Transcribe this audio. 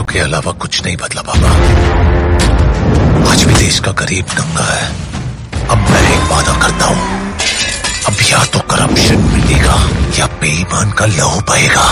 नोटों के अलावा कुछ नहीं बदला, बाबा। आज भी देश का गरीब दंगा है। अब मैं एक वादा करता हूँ। अब या तो करप्शन मिलेगा या बेईमान का लहू बहेगा।